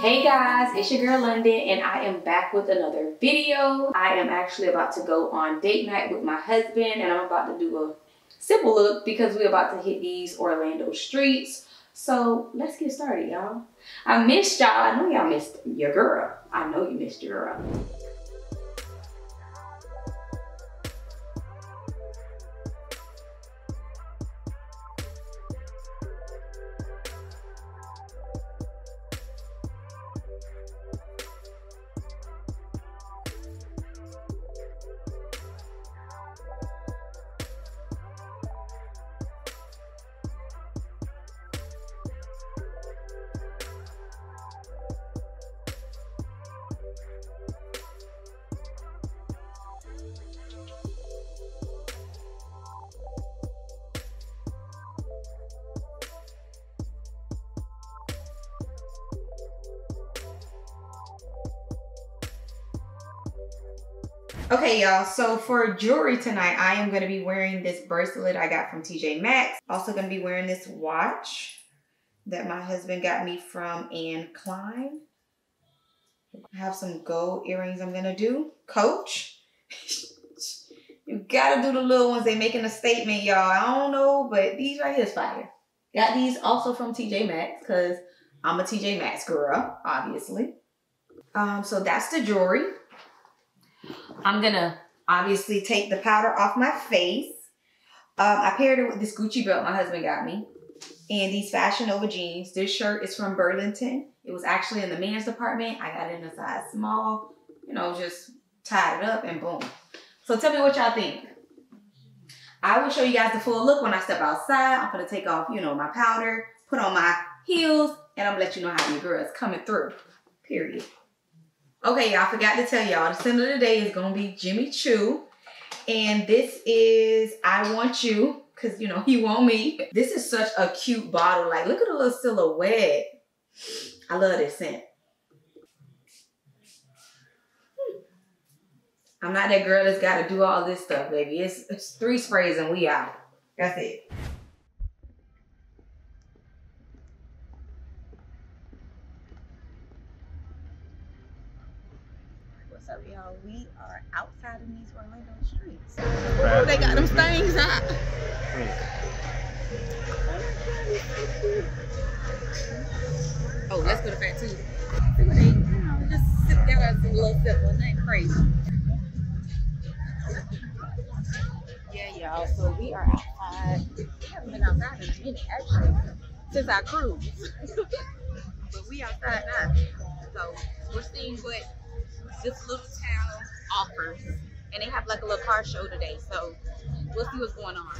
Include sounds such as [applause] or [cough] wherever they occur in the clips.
Hey guys, it's your girl London and I am back with another video. I am actually about to go on date night with my husband and I'm about to do a simple look because we're about to hit these Orlando streets. So let's get started, y'all. I missed y'all. I know y'all missed your girl. I know you missed your girl. Okay, y'all. So for jewelry tonight, I am going to be wearing this bracelet I got from TJ Maxx. Also going to be wearing this watch that my husband got me from Anne Klein. I have some gold earrings I'm going to do. Coach. [laughs] you got to do the little ones. They making a statement, y'all. I don't know, but these right here is fire. Got these also from TJ Maxx because I'm a TJ Maxx girl, obviously. Um, so that's the jewelry. I'm gonna obviously take the powder off my face. Um, I paired it with this Gucci belt my husband got me. And these Fashion Nova jeans. This shirt is from Burlington. It was actually in the men's department. I got it in a size small. You know, just tied it up and boom. So tell me what y'all think. I will show you guys the full look when I step outside. I'm gonna take off, you know, my powder, put on my heels, and I'm gonna let you know how your girl is coming through. Period. Okay, y'all, forgot to tell y'all, the scent of the day is going to be Jimmy Choo. And this is I Want You, because, you know, he want me. This is such a cute bottle. Like, look at the little silhouette. I love this scent. I'm not that girl that's got to do all this stuff, baby. It's, it's three sprays and we out. That's it. What's up, y'all? We are outside in these Orlando streets. They got them things out. Oh, let's go to Fat Tuesday. See what they, you know, just sit down do a little ain't crazy. Yeah, y'all. So we are outside. We haven't been outside in a minute, actually, since our cruise. [laughs] but we outside now. So we're seeing what this little town offers. And they have like a little car show today. So we'll see what's going on.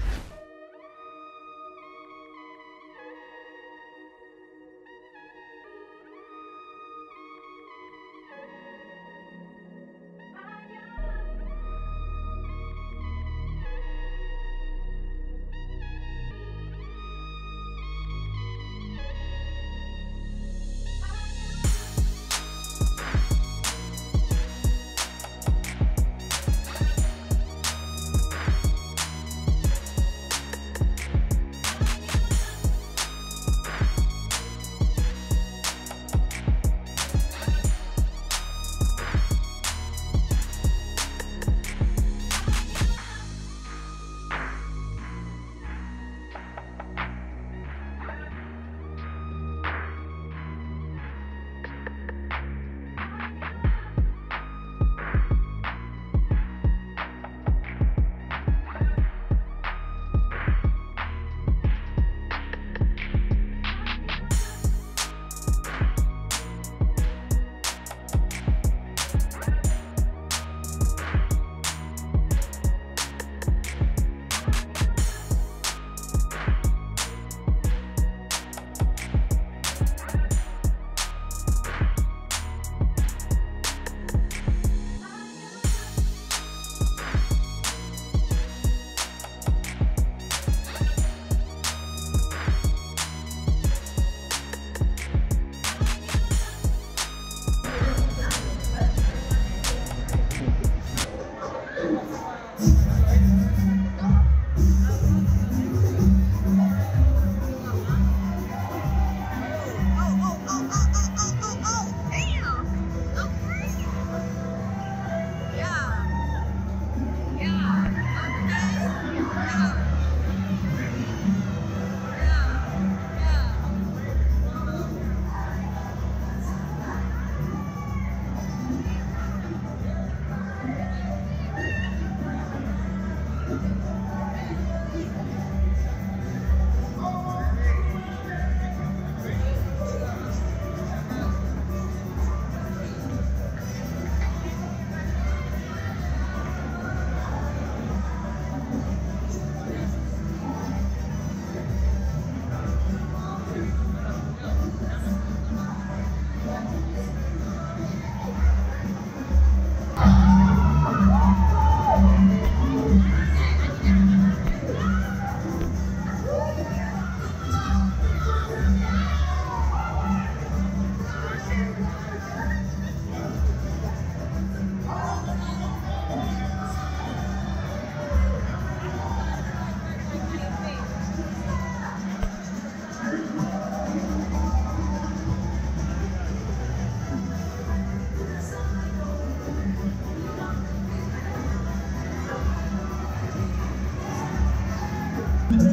That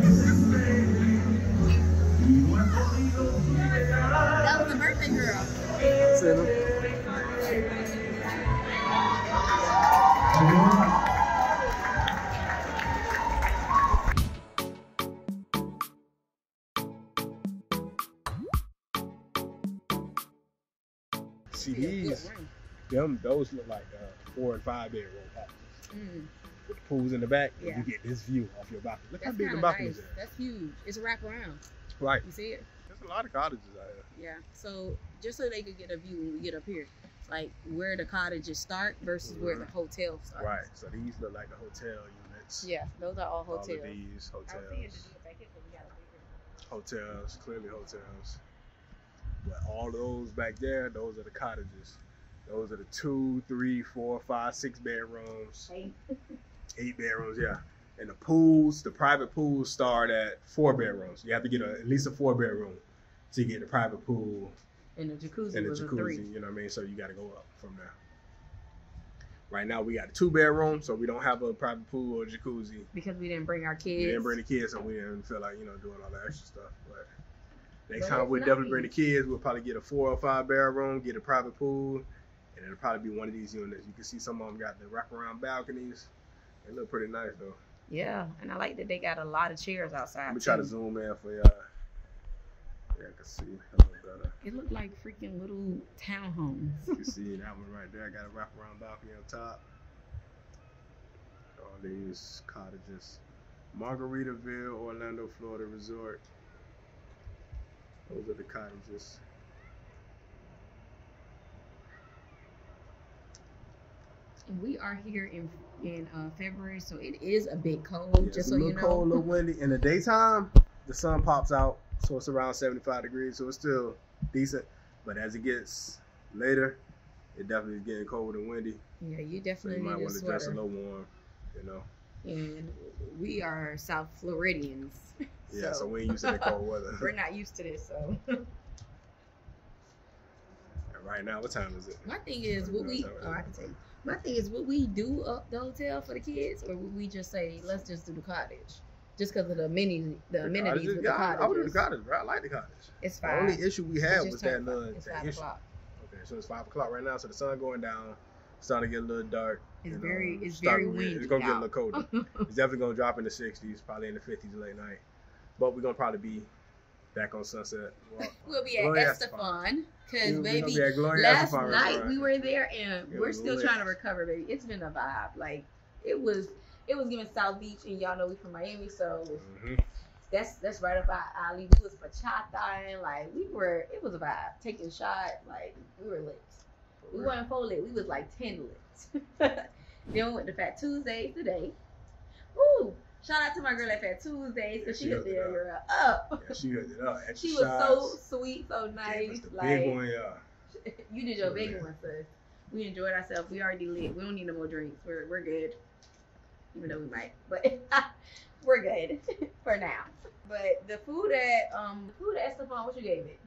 was the birthday girl. Santa. See these, them those look like uh, four and five bedroom houses. Mm. With the pools in the back, and Yeah. you get this view off your balcony. Look that's how big the kind of balconies nice. are. That's huge. It's a wraparound. Right. You see it? There's a lot of cottages out here. Yeah. So just so they could get a view when we get up here, like where the cottages start versus where the mm-hmm. hotel starts. Right. So these look like the hotel units. Yeah, those are all All hotels. of these I was seeing hotels. the back here, but we got a bigger- hotels, clearly hotels. But all those back there, those are the cottages. Those are the two, three, four, five, six bedrooms, eight [laughs] bedrooms, yeah. And the pools, the private pools start at four bedrooms. You have to get a, at least a four bedroom to get the private pool And the jacuzzi and the jacuzzi. You know what I mean? So you got to go up from there. Right now we got a two bedroom, so we don't have a private pool or jacuzzi. Because we didn't bring our kids. We didn't bring the kids, so we didn't feel like you know doing all the extra stuff. But next But time we'll definitely bring the kids. We'll probably get a four or five bedroom, get a private pool, and it'll probably be one of these units. You can see some of them got the wraparound balconies. They look pretty nice though. Yeah, and I like that they got a lot of chairs outside. Let me try to zoom in for y'all. Yeah, I can see a little better. It looked like freaking little townhomes. You can see that one right there. I got a wraparound balcony on top. All these cottages. Margaritaville, Orlando, Florida Resort. Those are the cottages. We are here in in uh, February, so it is a bit cold. Yeah, just so a you little know. cold, a little windy. In the daytime, the sun pops out, so it's around 75 degrees, so it's still decent. But as it gets later, it definitely is getting cold and windy. Yeah, you So you definitely might want to dress a little warm, you know. And we are South Floridians. [laughs] Yeah, so, we ain't used to the cold [laughs] weather. We're not used to this, so [laughs] right now, what time is it? my thing is would we oh I can tell you. My thing is would we do up the hotel for the kids or would we just say let's just do the cottage? Just because of the amenities the amenities cottages? with the I- I would do the cottage, bro. I like the cottage. It's fine. The only issue we had was that little. It's that five issue. o'clock. Okay, so it's five o'clock right now, so the sun going down, It's starting to get a little dark. It's know, very it's very windy. It's gonna get a little colder. [laughs] it's definitely gonna drop in the sixties, probably in the fifties late night. But we're gonna probably be back on Sunset. Well, We'll be at Gloria Estefan because we- we gonna baby be last Estefan night we were there and we're still lit. trying to recover, baby. It's been a vibe. Like it was it was giving South Beach and y'all know we from Miami, so Mhm. that's that's right up our alley. We was bachata and like we were it was a vibe. Taking shot, like we were lit. We weren't full lit, we was like ten lit. [laughs] then we went to Fat Tuesdays today. Ooh, shout out to my girl at Fat Tuesdays because Yeah, she she hooked it girl up. Yeah, she hooked it up. She was so sweet, so nice. the Like big one, yeah. [laughs] you did your big Yeah. one, sis. We enjoyed ourselves. We already lit. We don't need no more drinks. We're we're good. Even though we might, but [laughs] we're good [laughs] for now. But the food at um the food at Estefan, what you gave it?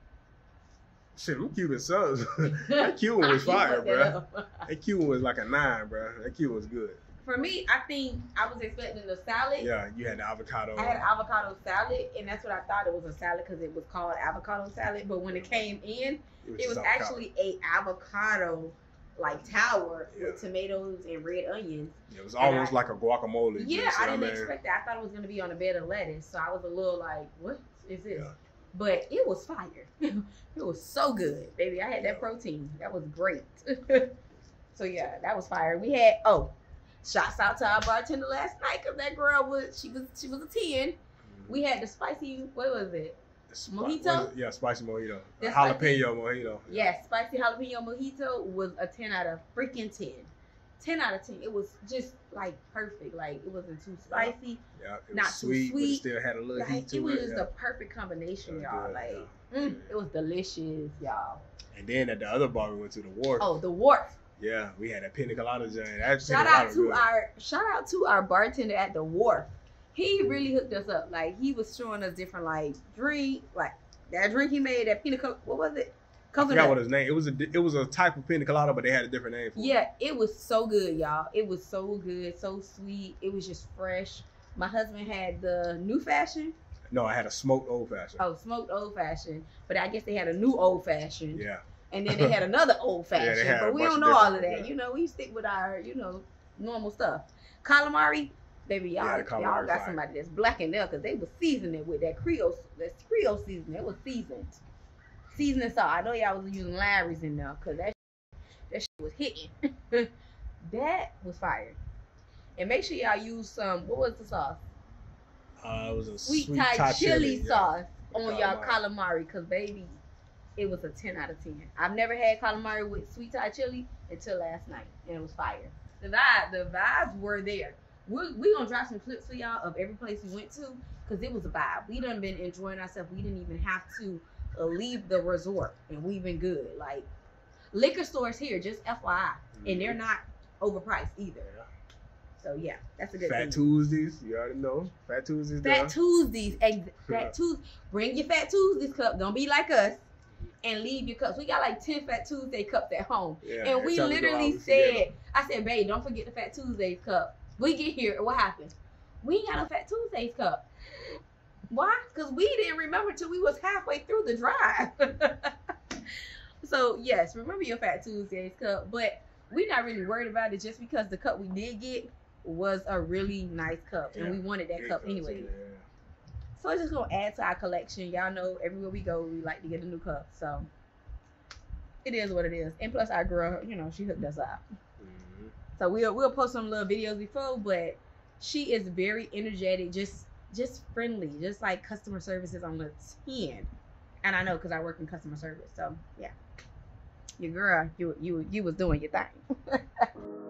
Shit, them Cuban subs. that Cuban was fire, bro. That Cuban was like a nine, bro. That Cuban was good. For me, I think I was expecting the salad. Yeah, you had the avocado. I had avocado salad, and that's what I thought it was a salad because it was called avocado salad. But when it came in, it just was actually a avocado like tower Yeah. with tomatoes and red onions. It was almost I- like a guacamole. Yeah, I didn't what mean? expect that. I thought it was gonna be on a bed of lettuce, so I was a little like, "What is this?" Yeah. But it was fire. [laughs] it was so good, baby. I had that protein. That was great. [laughs] so yeah, that was fire. We had oh, shouts out to our bartender last night because that girl was she was she was a ten. We had the spicy. What was it? Mojito? it? Yeah, spicy mojito. The Jalapeno mojito. Yes, spicy jalapeno mojito was a 10 out of freaking 10. 10 out of 10. It was just like perfect. Like it wasn't too spicy. Yeah, it was Not too sweet, it sweet. still had a little Like, heat it to was it. just yeah. the perfect combination, y'all. good, Like yeah. mm, it was delicious, y'all. And then at the other bar, we went to the wharf. Oh, the wharf. Yeah, we had a pina colada joint. That Shout out to good. our shout out to our bartender at the wharf. He really hooked us up. Like he was showing us different like drink, like that drink he made that pina colada. What was it? I forgot what his name. It was a it was a type of pina colada, but they had a different name. For it. Yeah, it was so good, y'all. It was so good, so sweet. It was just fresh. My husband had the new fashion. No, I had a smoked old fashioned. Oh, smoked old fashioned. But I guess they had a new old fashioned. Yeah. And then they had [laughs] another old Yeah, fashioned. a but we don't know all of that. yeah. You know, we stick with our, you know, normal stuff. Calamari, baby, y'all, Yeah, y'all got somebody that's black in there because they was seasoning it with that Creole, that Creole seasoning. It was seasoned. Seasoning salt. I know y'all was using Lawry's in there because that, that shit was hitting. [laughs] that was fire. And make sure y'all use some, what was the sauce? Uh, it was a sweet, sweet, Thai, chili, yeah. sauce on y'all calamari. calamari because baby it was a 10 out of 10 i've never had calamari with sweet Thai chili until last night and it was fire the vibe the vibes were there we're, we gonna drop some clips for y'all of every place we went to because it was a vibe we done been enjoying ourselves we didn't even have to uh, leave the resort and we've been good like liquor stores here just fyi and they're not overpriced either so yeah that's a good thing. Fat thing. Tuesdays, you already know. Fat Tuesdays. Fat down. Tuesdays, ex- [laughs] Fat Tuesdays. Bring your Fat Tuesdays cup. Don't be like us, and leave your cups. We got like ten Fat Tuesday cups at home, Yeah, and we time go out, literally said, "I said, babe, don't forget the Fat Tuesdays cup." We get here, what happened? We ain't got no Fat Tuesdays cup. Why? Because we didn't remember till we was halfway through the drive. [laughs] so yes, remember your Fat Tuesdays cup, but we're not really worried about it just because the cup we did get was a really nice cup, and we wanted that cup cups, anyway. yeah. So it's just gonna add to our collection. Y'all know everywhere we go, we like to get a new cup. So it is what it is. And plus, our girl, you know, she hooked us up. Mhm. So we'll we'll post some little videos before, but she is very energetic, just just friendly, just like customer service is on the ten. And I know because I work in customer service. So yeah, your girl, you you you was doing your thing. [laughs]